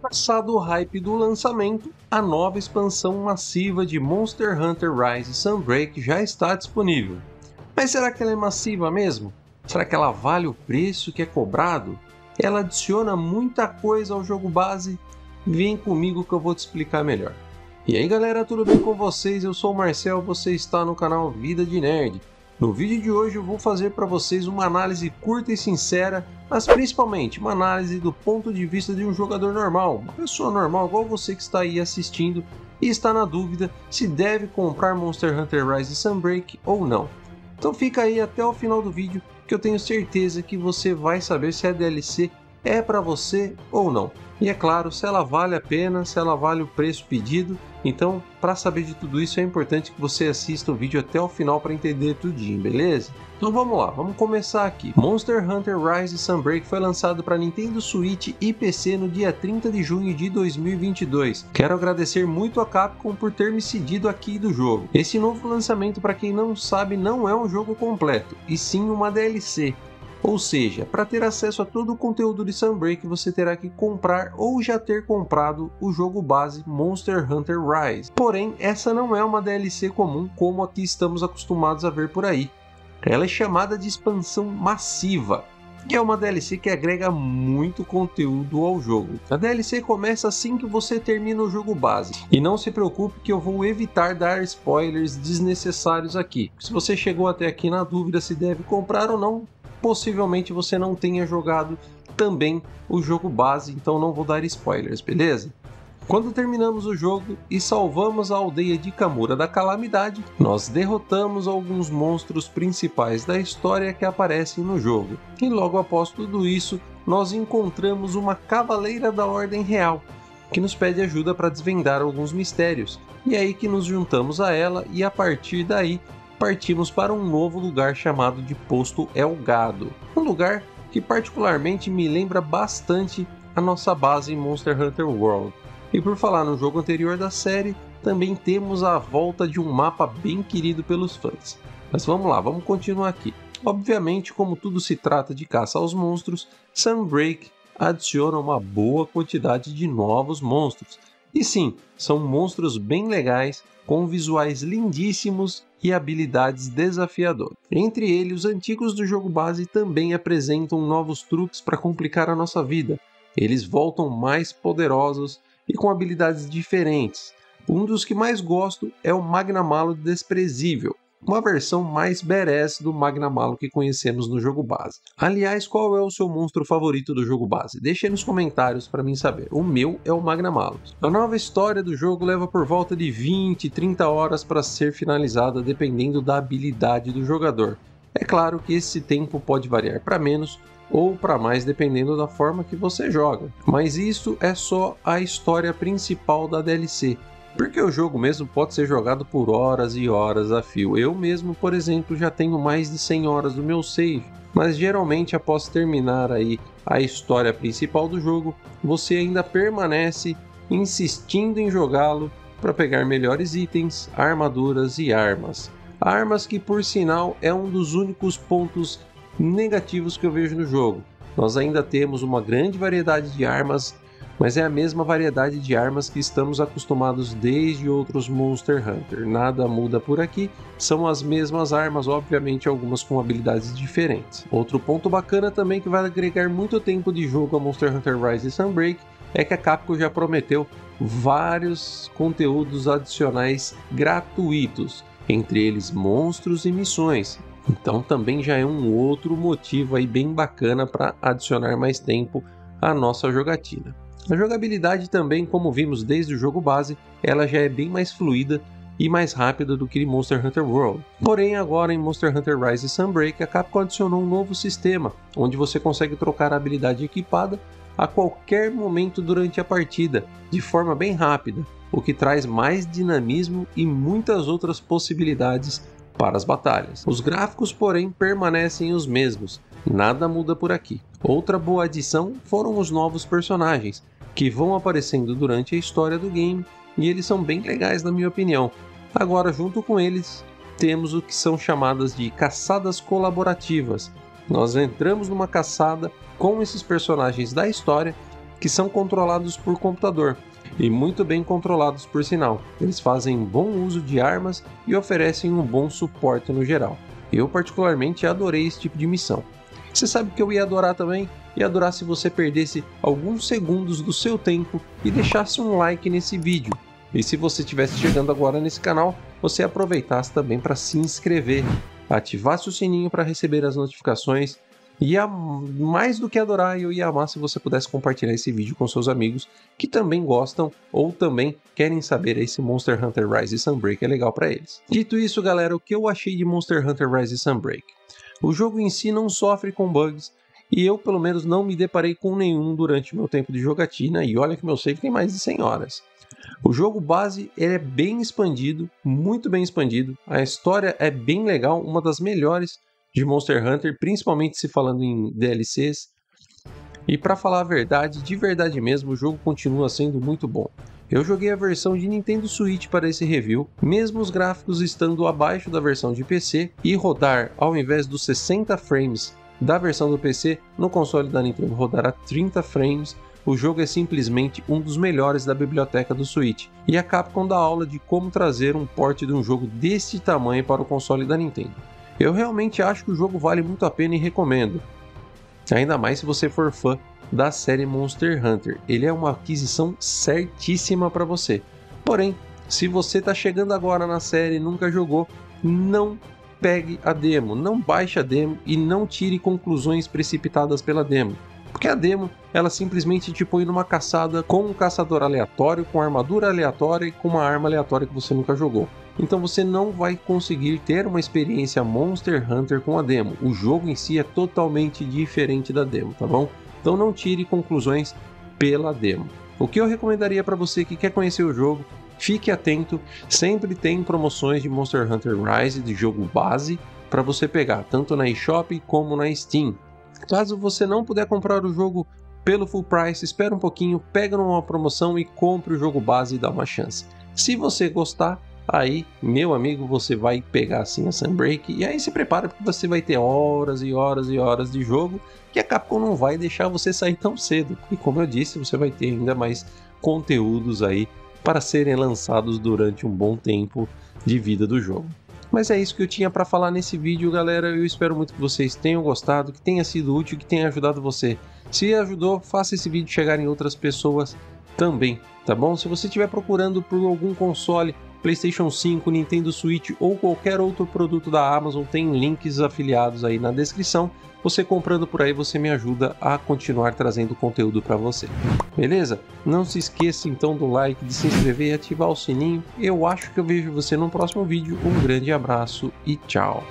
Passado o hype do lançamento, a nova expansão massiva de Monster Hunter Rise Sunbreak já está disponível. Mas será que ela é massiva mesmo? Será que ela vale o preço que é cobrado? Ela adiciona muita coisa ao jogo base? Vem comigo que eu vou te explicar melhor. E aí galera, tudo bem com vocês? Eu sou o Marcel, você está no canal Vida de Nerd. No vídeo de hoje eu vou fazer para vocês uma análise curta e sincera, mas principalmente uma análise do ponto de vista de um jogador normal, uma pessoa normal igual você que está aí assistindo e está na dúvida se deve comprar Monster Hunter Rise Sunbreak ou não. Então fica aí até o final do vídeo que eu tenho certeza que você vai saber se a DLC é para você ou não. E é claro, se ela vale a pena, se ela vale o preço pedido. Então, para saber de tudo isso, é importante que você assista o vídeo até o final para entender tudinho, beleza? Então vamos lá, vamos começar aqui. Monster Hunter Rise Sunbreak foi lançado para Nintendo Switch e PC no dia 30 de junho de 2022. Quero agradecer muito a Capcom por ter me cedido aqui do jogo. Esse novo lançamento, para quem não sabe, não é um jogo completo, e sim uma DLC. Ou seja, para ter acesso a todo o conteúdo de Sunbreak, você terá que comprar ou já ter comprado o jogo base Monster Hunter Rise. Porém, essa não é uma DLC comum como a que estamos acostumados a ver por aí. Ela é chamada de expansão massiva, que é uma DLC que agrega muito conteúdo ao jogo. A DLC começa assim que você termina o jogo base. E não se preocupe que eu vou evitar dar spoilers desnecessários aqui. Se você chegou até aqui na dúvida se deve comprar ou não, possivelmente você não tenha jogado também o jogo base, então não vou dar spoilers, beleza? Quando terminamos o jogo e salvamos a aldeia de Kamura da calamidade, nós derrotamos alguns monstros principais da história que aparecem no jogo. E logo após tudo isso, nós encontramos uma Cavaleira da Ordem Real, que nos pede ajuda para desvendar alguns mistérios. E é aí que nos juntamos a ela e a partir daí partimos para um novo lugar chamado de Posto Elgado. Um lugar que particularmente me lembra bastante a nossa base em Monster Hunter World. E por falar no jogo anterior da série, também temos a volta de um mapa bem querido pelos fãs. Mas vamos lá, vamos continuar aqui. Obviamente, como tudo se trata de caça aos monstros, Sunbreak adiciona uma boa quantidade de novos monstros. E sim, são monstros bem legais com visuais lindíssimos e habilidades desafiadoras. Entre eles, os antigos do jogo base também apresentam novos truques para complicar a nossa vida. Eles voltam mais poderosos e com habilidades diferentes. Um dos que mais gosto é o Magnamalo Desprezível, uma versão mais badass do Magnamalo que conhecemos no jogo base. Aliás, qual é o seu monstro favorito do jogo base? Deixe nos comentários para mim saber. O meu é o Magnamalo. A nova história do jogo leva por volta de 20, 30 horas para ser finalizada, dependendo da habilidade do jogador. É claro que esse tempo pode variar para menos ou para mais dependendo da forma que você joga. Mas isso é só a história principal da DLC. Porque o jogo mesmo pode ser jogado por horas e horas a fio. Eu mesmo, por exemplo, já tenho mais de 100 horas do meu save, mas geralmente após terminar aí a história principal do jogo, você ainda permanece insistindo em jogá-lo para pegar melhores itens, armaduras e armas. Armas que por sinal é um dos únicos pontos negativos que eu vejo no jogo. Nós ainda temos uma grande variedade de armas mas é a mesma variedade de armas que estamos acostumados desde outros Monster Hunter. Nada muda por aqui, são as mesmas armas, obviamente algumas com habilidades diferentes. Outro ponto bacana também que vai agregar muito tempo de jogo a Monster Hunter Rise e Sunbreak é que a Capcom já prometeu vários conteúdos adicionais gratuitos, entre eles monstros e missões. Então também já é um outro motivo aí bem bacana para adicionar mais tempo à nossa jogatina. A jogabilidade também, como vimos desde o jogo base, ela já é bem mais fluida e mais rápida do que em Monster Hunter World. Porém, agora em Monster Hunter Rise Sunbreak, a Capcom adicionou um novo sistema, onde você consegue trocar a habilidade equipada a qualquer momento durante a partida, de forma bem rápida, o que traz mais dinamismo e muitas outras possibilidades para as batalhas. Os gráficos, porém, permanecem os mesmos, nada muda por aqui. Outra boa adição foram os novos personagens, que vão aparecendo durante a história do game e eles são bem legais na minha opinião. Agora, junto com eles, temos o que são chamadas de caçadas colaborativas. Nós entramos numa caçada com esses personagens da história que são controlados por computador e muito bem controlados por sinal. Eles fazem bom uso de armas e oferecem um bom suporte no geral. Eu particularmente adorei esse tipo de missão. Você sabe que eu ia adorar também? Ia adorar se você perdesse alguns segundos do seu tempo e deixasse um like nesse vídeo. E se você estivesse chegando agora nesse canal, você aproveitasse também para se inscrever, ativasse o sininho para receber as notificações Ia mais do que adorar, eu ia amar se você pudesse compartilhar esse vídeo com seus amigos que também gostam ou também querem saber esse Monster Hunter Rise Sunbreak é legal para eles. Dito isso, galera, o que eu achei de Monster Hunter Rise Sunbreak? O jogo em si não sofre com bugs e eu pelo menos não me deparei com nenhum durante meu tempo de jogatina e olha que meu save tem mais de 100 horas. O jogo base ele é bem expandido, muito bem expandido, a história é bem legal, uma das melhores de Monster Hunter, principalmente se falando em DLCs. E para falar a verdade, de verdade mesmo, o jogo continua sendo muito bom. Eu joguei a versão de Nintendo Switch para esse review, mesmo os gráficos estando abaixo da versão de PC, e rodar ao invés dos 60 frames da versão do PC, no console da Nintendo rodar a 30 frames, o jogo é simplesmente um dos melhores da biblioteca do Switch. E a Capcom dá aula de como trazer um port de um jogo deste tamanho para o console da Nintendo. Eu realmente acho que o jogo vale muito a pena e recomendo. Ainda mais se você for fã da série Monster Hunter. Ele é uma aquisição certíssima para você. Porém, se você está chegando agora na série e nunca jogou, não pegue a demo, não baixe a demo e não tire conclusões precipitadas pela demo. Porque a demo, ela simplesmente te põe numa caçada com um caçador aleatório, com armadura aleatória e com uma arma aleatória que você nunca jogou. Então você não vai conseguir ter uma experiência Monster Hunter com a demo. O jogo em si é totalmente diferente da demo, tá bom? Então não tire conclusões pela demo. O que eu recomendaria para você que quer conhecer o jogo, fique atento, sempre tem promoções de Monster Hunter Rise de jogo base para você pegar, tanto na eShop como na Steam. Caso você não puder comprar o jogo pelo full price, espera um pouquinho, pega numa promoção e compre o jogo base e dá uma chance. Se você gostar, aí, meu amigo, você vai pegar assim a Sunbreak e aí se prepara porque você vai ter horas e horas e horas de jogo que a Capcom não vai deixar você sair tão cedo. E como eu disse, você vai ter ainda mais conteúdos aí para serem lançados durante um bom tempo de vida do jogo. Mas é isso que eu tinha para falar nesse vídeo, galera. Eu espero muito que vocês tenham gostado, que tenha sido útil, que tenha ajudado você. Se ajudou, faça esse vídeo chegar em outras pessoas também, tá bom? Se você estiver procurando por algum console, PlayStation 5, Nintendo Switch ou qualquer outro produto da Amazon, tem links afiliados aí na descrição. Você comprando por aí, você me ajuda a continuar trazendo conteúdo para você. Beleza? Não se esqueça então do like, de se inscrever e ativar o sininho. Eu acho que eu vejo você no próximo vídeo. Um grande abraço e tchau!